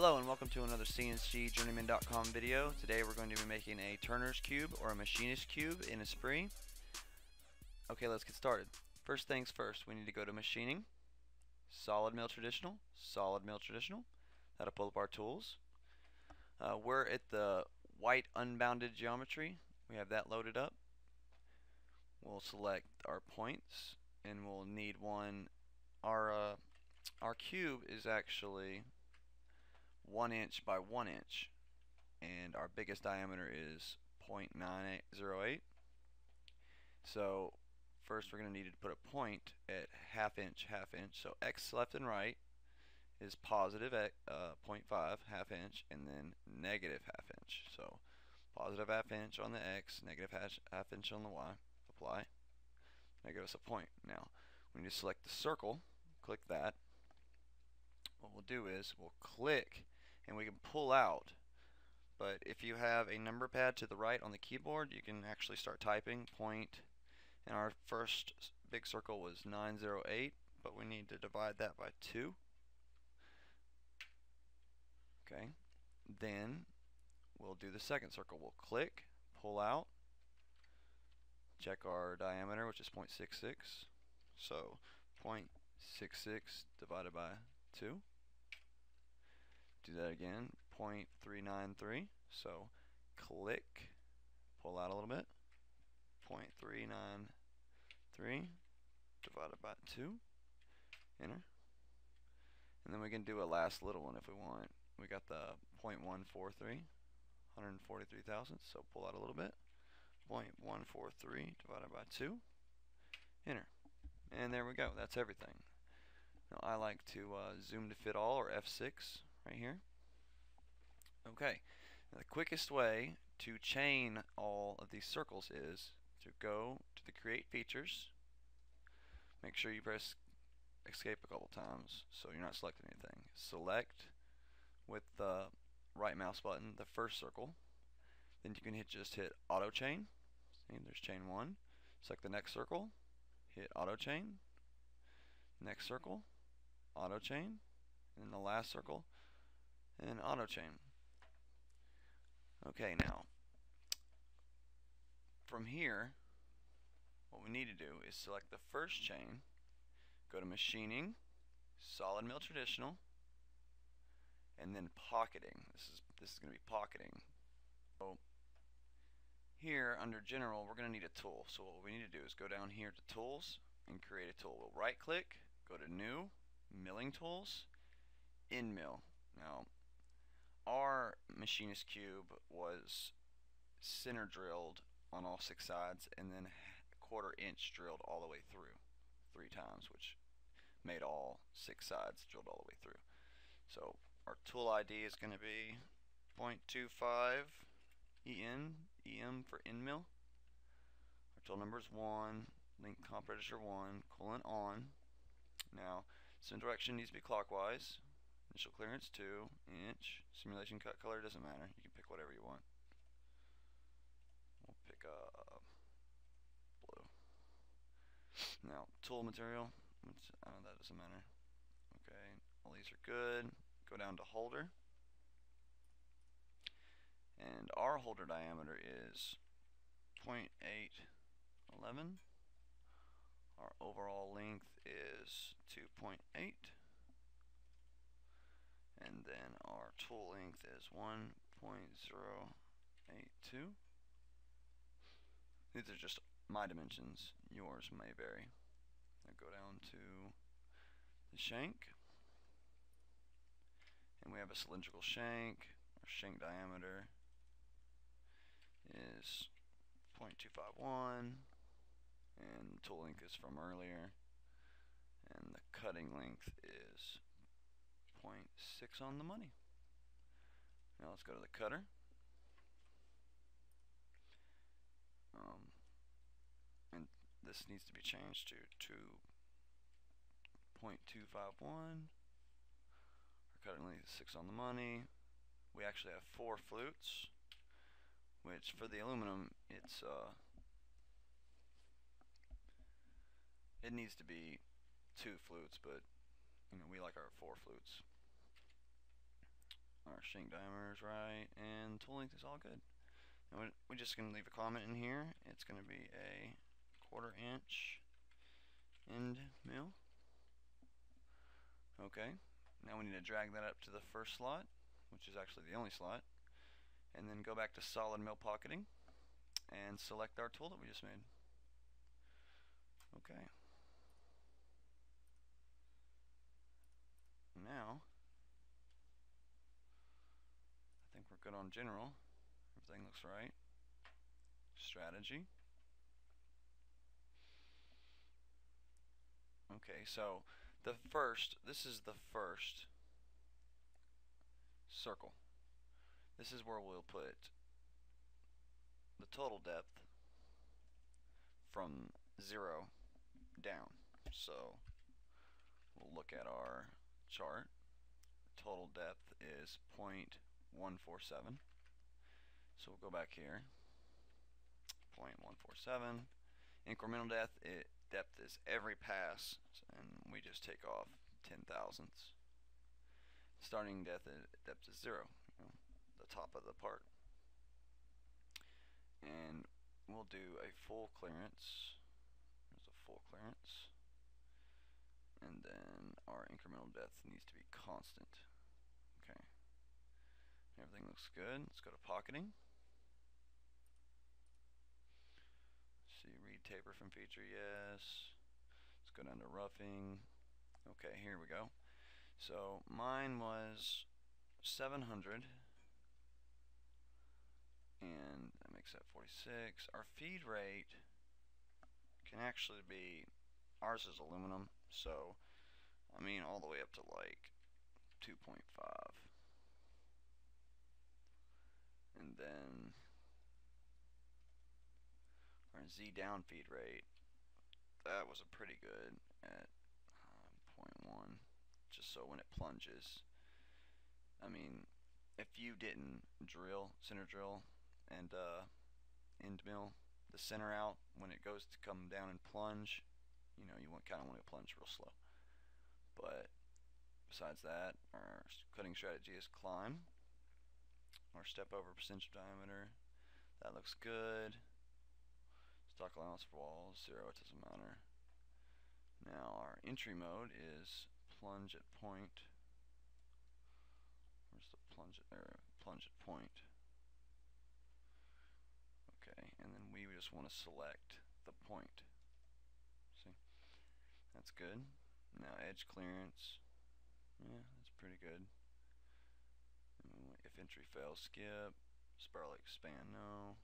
Hello and welcome to another CNCJourneyman.com video. Today we're going to be making a turner's cube or a machinist cube in Esprit. Okay, let's get started. First things first, we need to go to machining, solid mill traditional, solid mill traditional. That'll pull up our tools. Uh, we're at the white unbounded geometry. We have that loaded up. We'll select our points and we'll need one. Our uh, our cube is actually one inch by one inch and our biggest diameter is 0.908 so first we're going to need to put a point at half inch half inch. So x left and right is positive at uh, 0.5 half inch and then negative half inch. So positive half inch on the x negative half, half inch on the y apply. That gives us a point. Now we need to select the circle click that what we'll do is we'll click and we can pull out. But if you have a number pad to the right on the keyboard, you can actually start typing point. And our first big circle was 908, but we need to divide that by 2. Okay. Then we'll do the second circle. We'll click, pull out, check our diameter, which is 0.66. So 0.66 divided by 2 do that again. 0.393 so click pull out a little bit. 0.393 divided by 2 enter. And then we can do a last little one if we want. We got the 0.143 143 thousandths so pull out a little bit. 0.143 divided by 2 enter. And there we go. That's everything. Now I like to uh, zoom to fit all or F6 right here. Okay, now the quickest way to chain all of these circles is to go to the create features. Make sure you press escape a couple times so you're not selecting anything. Select with the right mouse button the first circle. Then you can hit just hit auto chain. See there's chain one. Select the next circle. Hit auto chain. Next circle. Auto chain. And the last circle and auto chain. Okay, now from here, what we need to do is select the first chain, go to machining, solid mill traditional, and then pocketing. This is this is going to be pocketing. So here under general, we're going to need a tool. So what we need to do is go down here to tools and create a tool. We'll right click, go to new, milling tools, end mill. Now our machinist cube was center drilled on all six sides and then quarter inch drilled all the way through three times which made all six sides drilled all the way through. So our tool ID is going to be 0.25 EN EM for end mill our tool number is 1 length comp register 1 colon on. Now center direction needs to be clockwise Initial clearance 2 inch. Simulation cut color doesn't matter. You can pick whatever you want. We'll pick uh, blue. Now, tool material. Which, uh, that doesn't matter. Okay, all these are good. Go down to holder. And our holder diameter is 0.811. Our overall length is 2.8 and then our tool length is 1.082 these are just my dimensions. Yours may vary. I go down to the shank. And we have a cylindrical shank. Our shank diameter is 0.251 and tool length is from earlier. And the cutting length is 0.6 on the money. Now let's go to the cutter. Um, and this needs to be changed to 2.251. Our cutting length is 6 on the money. We actually have four flutes, which for the aluminum, it's uh, it needs to be two flutes, but you know we like our four flutes. Our shank diameter is right, and tool length is all good. And we're just going to leave a comment in here. It's going to be a quarter inch end mill. Okay, now we need to drag that up to the first slot, which is actually the only slot, and then go back to solid mill pocketing and select our tool that we just made. Okay. Now, I general. Everything looks right. Strategy. Okay, so the first, this is the first circle. This is where we'll put the total depth from zero down. So we'll look at our chart. Total depth is 0.147. So we'll go back here. 0.147. Incremental depth, it, depth is every pass, and we just take off 10 thousandths. Starting depth is, uh, depth is zero, you know, the top of the part. And we'll do a full clearance. There's a full clearance. And then our incremental depth needs to be constant. Everything looks good. Let's go to pocketing. see, read taper from feature, yes. Let's go down to roughing. Okay, here we go. So mine was 700 and that makes that 46. Our feed rate can actually be, ours is aluminum, so I mean all the way up to like 2.5. And then our Z down feed rate, that was a pretty good at uh, 0.1, just so when it plunges, I mean, if you didn't drill, center drill, and uh, end mill the center out when it goes to come down and plunge, you know, you want kind of want to plunge real slow. But besides that, our cutting strategy is climb. Our step over percentage diameter, that looks good. Stock allowance for walls, zero, it doesn't matter. Now our entry mode is plunge at point. Where's the plunge at, er, plunge at point? Okay, and then we just want to select the point. See? That's good. Now edge clearance. Yeah, that's pretty good. Entry fails, skip. Spiral expand, no.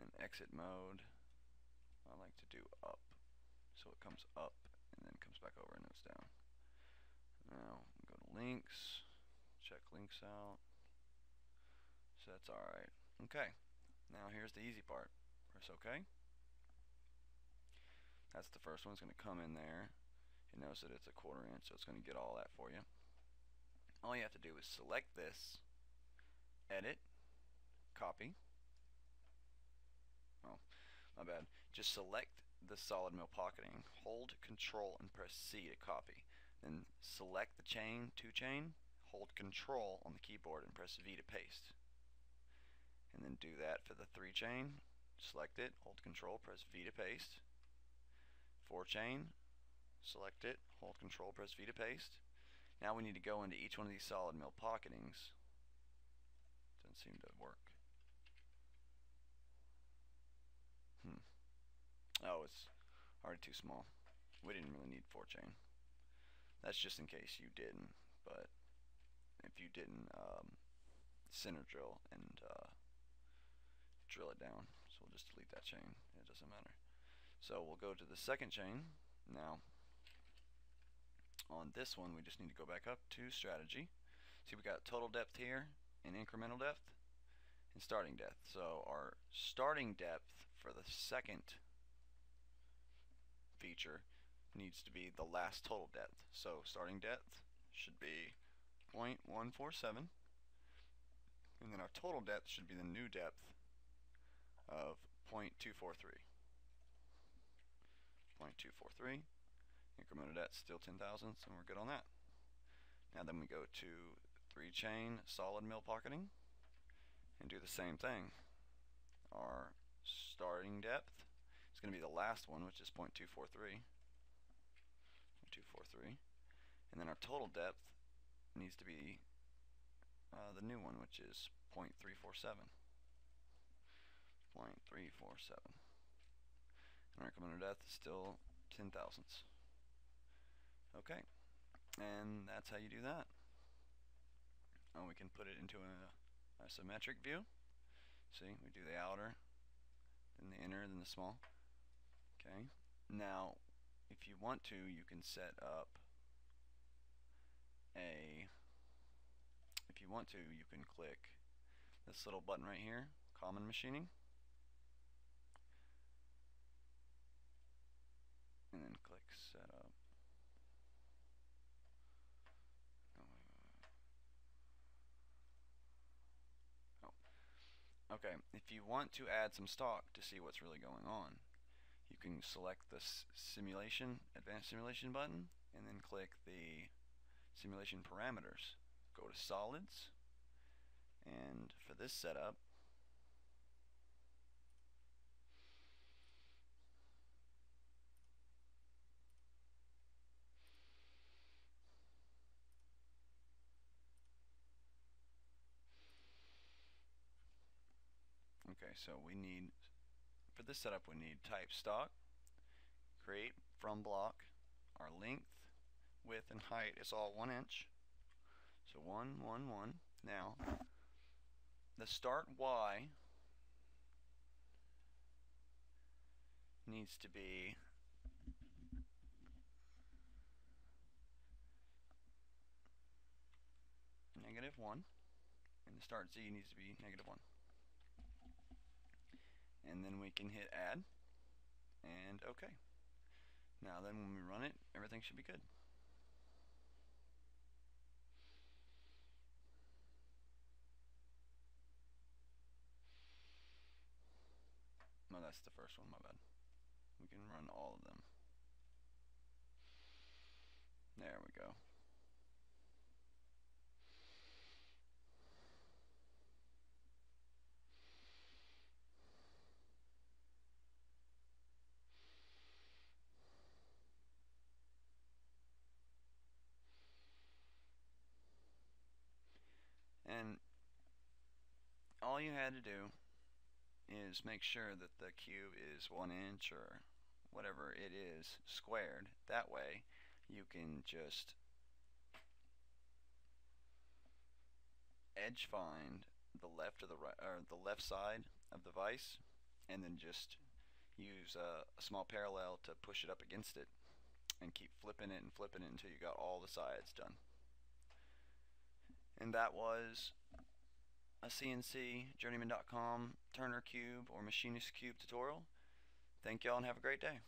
And exit mode. I like to do up. So it comes up and then comes back over and it's down. Now go to links, check links out. So that's alright. Okay, now here's the easy part. Press OK. That's the first one. It's going to come in there. You notice that it's a quarter inch, so it's going to get all that for you. All you have to do is select this, edit, copy. Oh, my bad. Just select the solid mill pocketing, hold control and press C to copy. Then select the chain, two chain, hold control on the keyboard and press V to paste. And then do that for the three chain, select it, hold control, press V to paste. Four chain, select it, hold control, press V to paste. Now we need to go into each one of these solid mill pocketings. Doesn't seem to work. Hmm. Oh, it's already too small. We didn't really need four chain. That's just in case you didn't, but if you didn't um, center drill and uh, drill it down, so we'll just delete that chain. It doesn't matter. So we'll go to the second chain. Now, on this one, we just need to go back up to strategy. See, we got total depth here and incremental depth and starting depth. So our starting depth for the second feature needs to be the last total depth. So starting depth should be 0.147 and then our total depth should be the new depth of 0.243. 0.243 incremental depth still 10 thousandths and we're good on that. Now then we go to three chain solid mill pocketing and do the same thing. Our starting depth is going to be the last one, which is 0.243. 243. And then our total depth needs to be uh, the new one, which is 0.347. 0.347. And our incremental depth is still 10 thousandths. Okay, and that's how you do that. And we can put it into a, a symmetric view. See, we do the outer, then the inner, then the small. Okay, now if you want to, you can set up a, if you want to, you can click this little button right here, common machining. And then click setup. Oh. Okay, if you want to add some stock to see what's really going on, you can select the simulation, advanced simulation button, and then click the simulation parameters. Go to solids, and for this setup, Okay, so we need for this setup we need type stock, create from block, our length, width, and height is all one inch. So one, one, one. Now, the start Y needs to be negative 1 and the start Z needs to be negative 1 and then we can hit add and OK. Now then when we run it, everything should be good. No, that's the first one, my bad. We can run all of them. There we go. And all you had to do is make sure that the cube is one inch or whatever it is squared. That way you can just edge find the left or the right or the left side of the vise and then just use a, a small parallel to push it up against it and keep flipping it and flipping it until you got all the sides done and that was a CNC, journeyman.com, Turner Cube, or Machinist Cube tutorial. Thank y'all and have a great day.